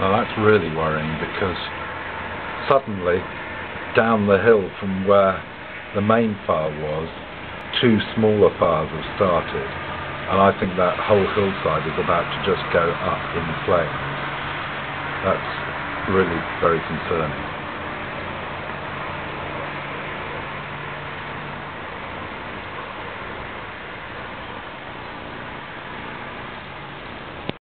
Now that's really worrying because suddenly down the hill from where the main fire was, two smaller fires have started and I think that whole hillside is about to just go up in flames. That's really very concerning.